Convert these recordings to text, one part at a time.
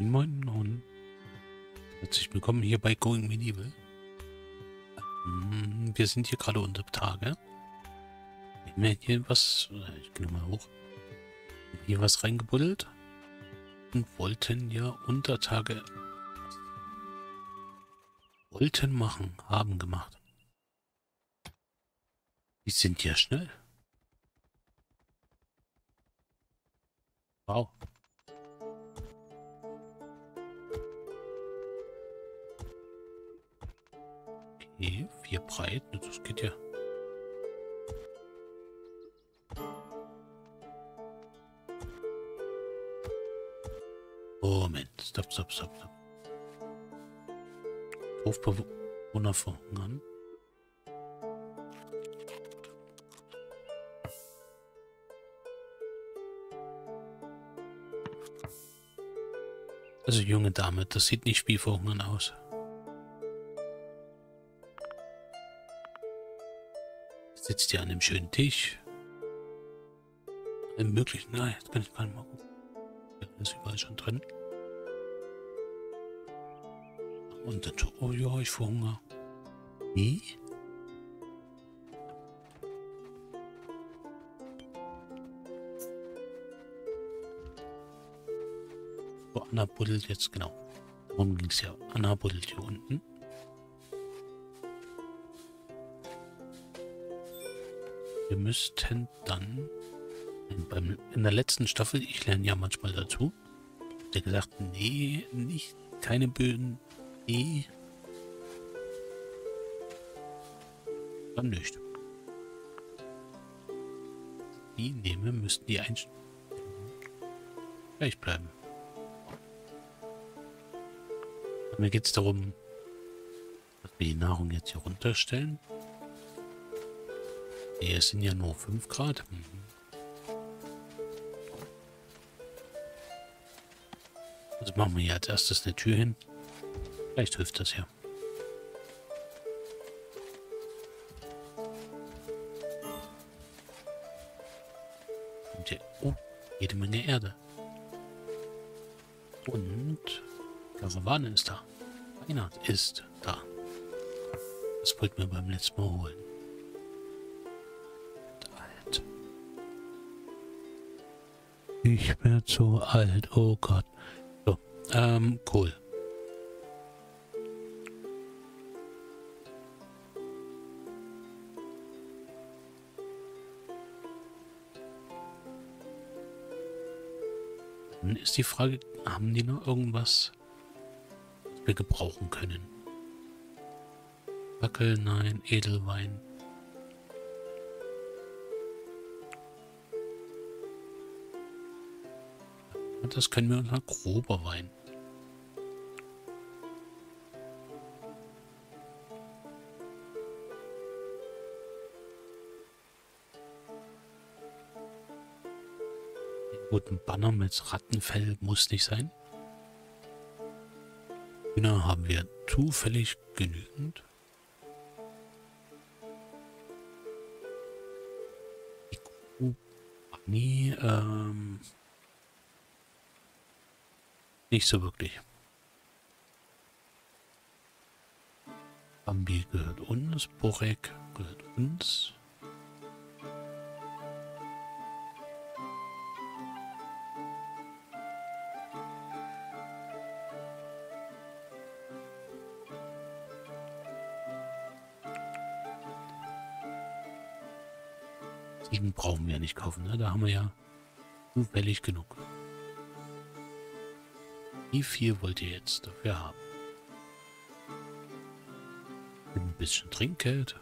Moin und herzlich willkommen hier bei Going Medieval. Ähm, wir sind hier gerade unter Tage. Ich habe hier was, ich gehe mal hoch, hier was reingebuddelt und wollten ja unter Tage wollten machen, haben gemacht. Die sind ja schnell. Wow. Okay, vier breit, das geht ja. Moment, stopp, stopp, stopp, stopp. Hofbewohner verhungern. Also junge Dame, das sieht nicht wie verhungern aus. Sitzt ihr an einem schönen Tisch. Im möglichen. Nein, jetzt kann ich nicht mal gucken. Ist überall schon drin. Und dann oh ja, ich verhungere. Wie? So, Anna buddelt jetzt, genau. Darum ging es ja. Anna buddelt hier unten. Wir müssten dann in der letzten Staffel, ich lerne ja manchmal dazu, der gesagt, nee, nicht, keine Böden, nee. Dann nicht. Die nehmen, müssten die Einstellungen gleich bleiben. Mir geht es darum, dass wir die Nahrung jetzt hier runterstellen. Hier sind ja nur 5 Grad. Also machen wir hier als erstes eine Tür hin. Vielleicht hilft das ja. Und hier, oh, jede Menge Erde. Und Karawane ist da. Einer ist da. Das wollten wir beim letzten Mal holen. Ich werde so alt. Oh Gott. So, ähm, cool. Dann ist die Frage, haben die noch irgendwas wir gebrauchen können. Wackel, nein, Edelwein. Das können wir unter grober Wein. Guten Banner mit Rattenfell muss nicht sein. Hühner haben wir zufällig genügend. Die Kuh nie, ähm, nicht so wirklich. Bambi gehört uns, Borek gehört uns. Sieben brauchen wir nicht kaufen, ne? Da haben wir ja zufällig genug. Wie viel wollt ihr jetzt dafür haben? Ein bisschen Trinkgeld.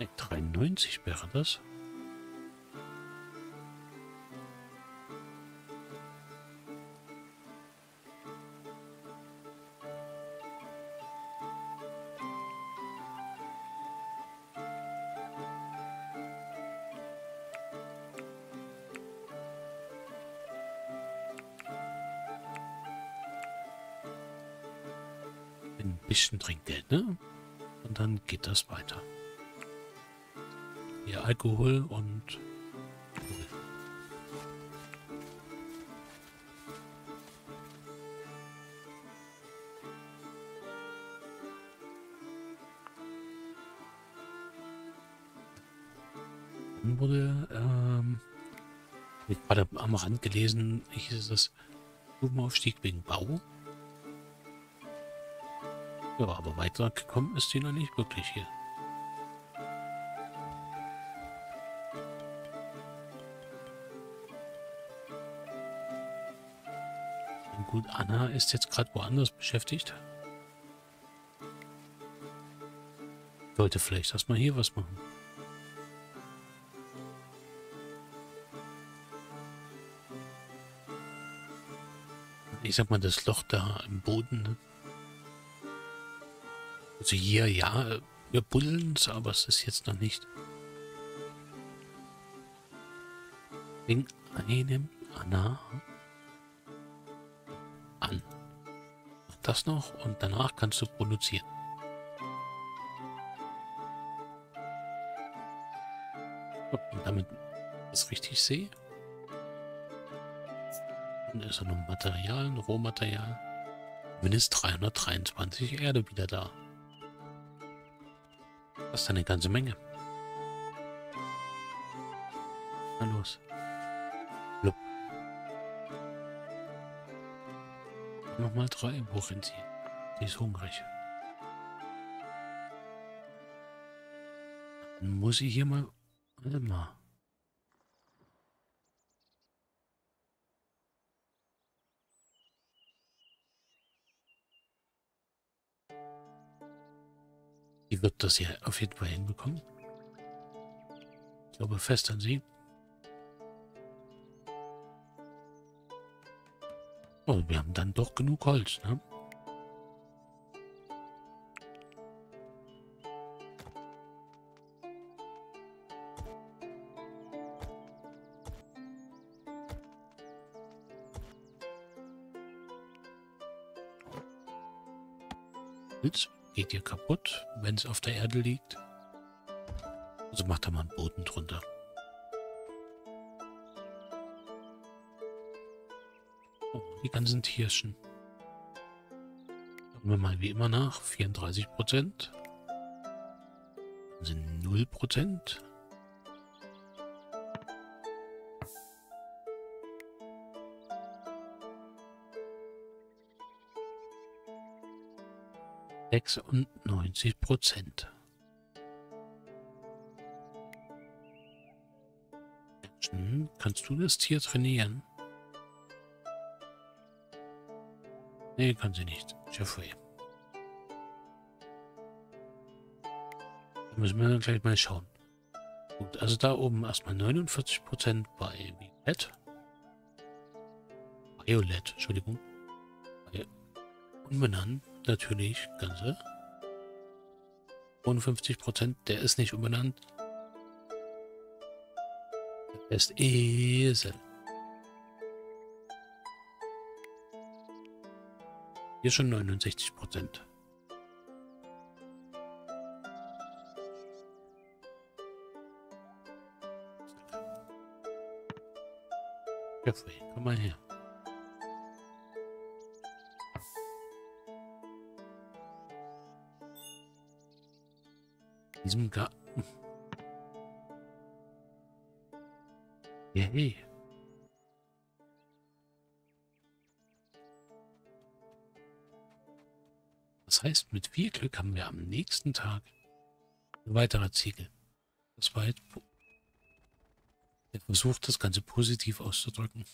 Ne, 93 wäre das. Ein bisschen Trinkgeld, ne? Und dann geht das weiter. hier Alkohol und wurde ähm, ich gerade am Rand gelesen, hieß es Stufenaufstieg wegen Bau. Ja, aber weiter gekommen ist sie noch nicht wirklich hier. Gut, Anna ist jetzt gerade woanders beschäftigt. Sollte vielleicht erstmal hier was machen. Ich sag mal, das Loch da im Boden. Ne? Also hier, ja, wir buddeln es, aber es ist jetzt noch nicht. Wegen einem Anna an. Mach das noch und danach kannst du produzieren. Und damit das richtig sehe. Und ist noch Material, Rohmaterial. Mindestens 323 Erde wieder da. Das ist eine ganze Menge. Na los. Blub. Nochmal drei. Wohin sie? Sie ist hungrig. Dann muss ich hier mal... Warte mal. Die wird das ja auf jeden Fall hinbekommen. Ich glaube fest an sie. Oh, wir haben dann doch genug Holz, ne? Geht ihr kaputt, wenn es auf der Erde liegt. Also macht da mal einen Boden drunter. Oh, die ganzen Tierchen. Schauen wir mal wie immer nach. 34 Prozent. Sind 0 Prozent. 96 Prozent. Kannst du das Tier trainieren? Nee, kann sie nicht. Jeffrey. Da müssen wir gleich mal schauen. Gut, also da oben erstmal 49% bei Violet. Violet, Entschuldigung. Unbenannt natürlich ganze. 51 Prozent, der ist nicht umbenannt. Der ist Esel. Hier schon 69 Prozent. Jeffrey, komm mal her. Diesem Garten. Yay. Das heißt, mit viel Glück haben wir am nächsten Tag eine weitere Ziegel. Das war jetzt der Versuch, das Ganze positiv auszudrücken.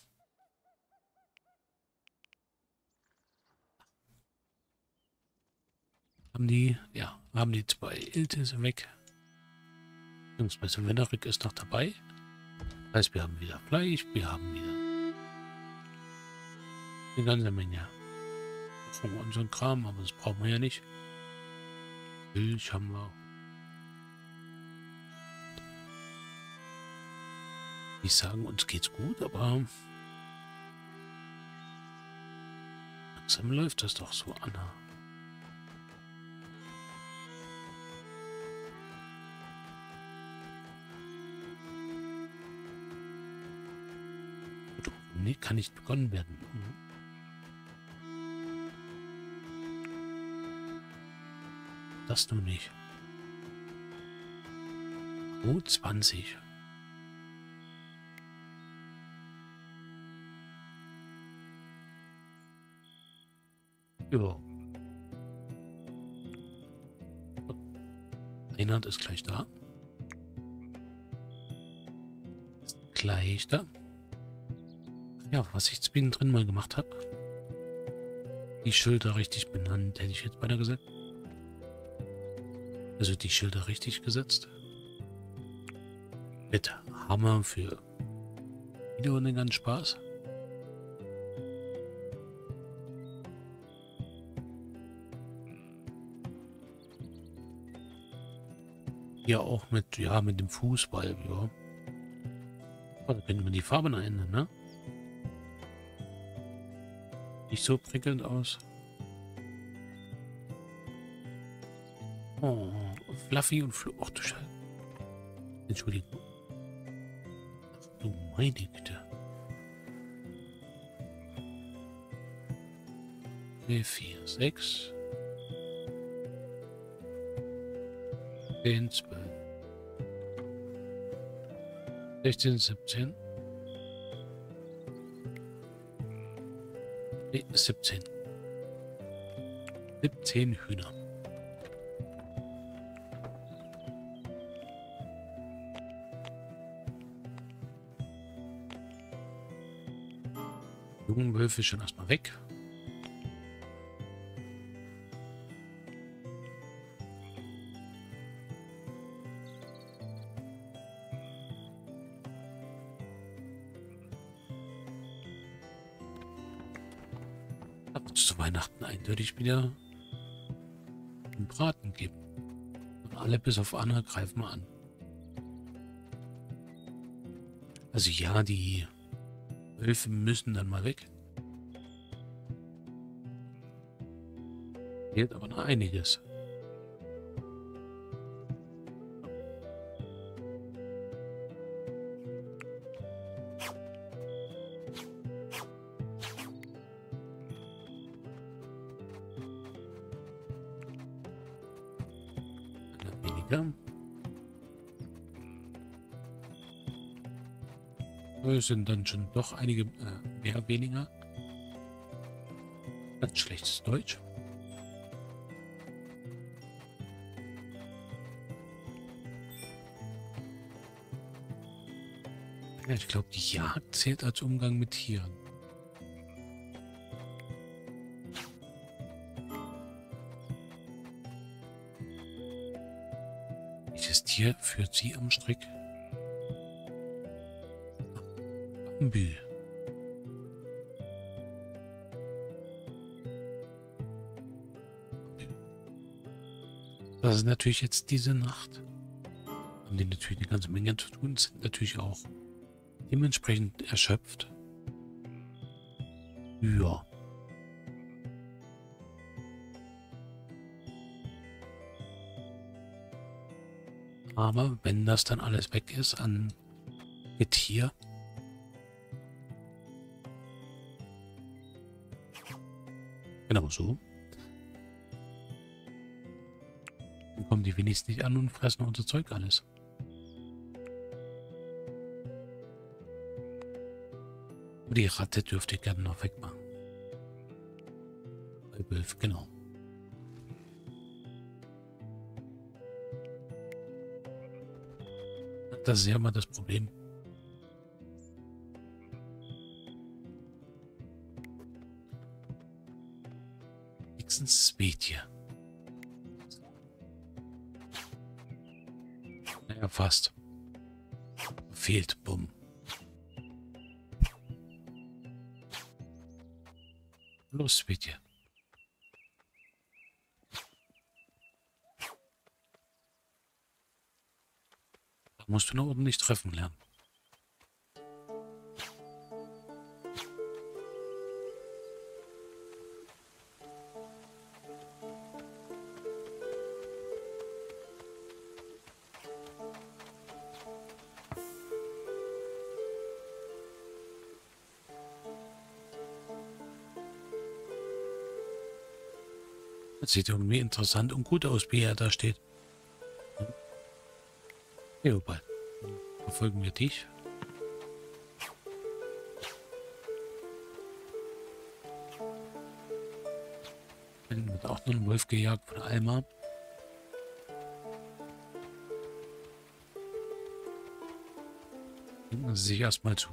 Haben die, ja, haben die zwei Iltis weg. Beziehungsweise Wennerik ist noch dabei. Das heißt, wir haben wieder Fleisch, wir haben wieder eine ganze Menge von unserem Kram, aber das brauchen wir ja nicht. Milch haben wir. Ich sagen, uns geht's gut, aber langsam läuft das doch so, Anna. Nee, kann nicht begonnen werden. Das nur nicht. Oh, 20. Ja. Reinhard ist gleich da. Ist gleich da. Ja, was ich zwischendrin mal gemacht habe. Die Schilder richtig benannt, hätte ich jetzt beinahe gesagt. Also die Schilder richtig gesetzt. Mit Hammer für wieder einen ganzen Spaß. Ja, auch mit, ja, mit dem Fußball, ja. Oh, da könnte man die Farben ändern, ne? Nicht so prickelnd aus. Oh, Fluffy und Flo. Ach du Scheiße. Entschuldigung. Du meine Güte. 4, 6. 10, 12. 16, 17. Nee, 17. 17 Hühner. Jungen Wölfe schon erstmal weg. Zu Weihnachten eindeutig wieder einen Braten geben. Und alle bis auf Anna greifen an. Also ja, die Wölfe müssen dann mal weg. Fehlt aber noch einiges. Weniger. Es sind dann schon doch einige äh, mehr weniger. Ganz schlechtes Deutsch. Ja, ich glaube, die Jagd zählt als Umgang mit Tieren. Tier führt sie am Strick. Bambü. Das ist natürlich jetzt diese Nacht. Haben die natürlich eine ganze Menge zu tun, sind natürlich auch dementsprechend erschöpft. Ja. Aber wenn das dann alles weg ist an Getier, genau so, dann kommen die wenigstens nicht an und fressen unser Zeug alles. die Ratte dürfte ich gerne noch wegmachen. Genau. Das ist ja immer das Problem. Wenigstens Speed hier. Naja, fast. Fehlt. Bumm. Los, Speed hier. musst du nur ordentlich treffen lernen. Das sieht irgendwie interessant und gut aus, wie er da steht. Leopold, verfolgen wir dich. Dann wird auch noch ein Wolf gejagt von Alma. Denken Sie sich erstmal zu.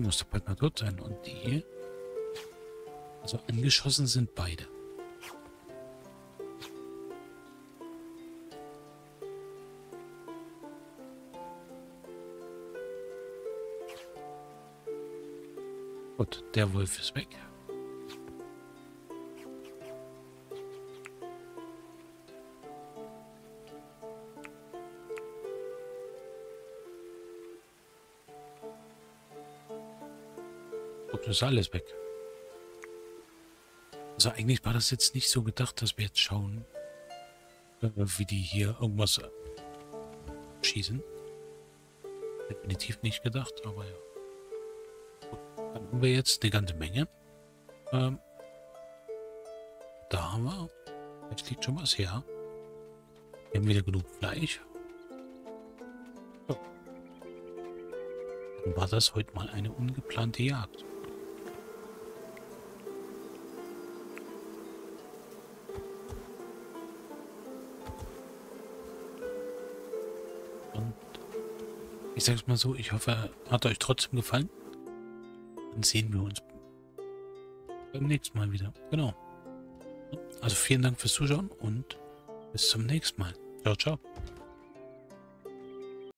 Dann muss der bald mal dort sein. Und die... Also angeschossen sind beide. Gut, der Wolf ist weg. Gut, ist alles weg. Also eigentlich war das jetzt nicht so gedacht, dass wir jetzt schauen, äh, wie die hier irgendwas äh, schießen. Definitiv nicht gedacht, aber ja. Gut, dann haben wir jetzt eine ganze Menge. Ähm, da haben wir. Jetzt liegt schon was her. Wir haben wieder genug Fleisch. So. Dann war das heute mal eine ungeplante Jagd. Ich sag's mal so, ich hoffe, hat euch trotzdem gefallen. Dann sehen wir uns beim nächsten Mal wieder. Genau. Also vielen Dank fürs Zuschauen und bis zum nächsten Mal. Ciao, ciao.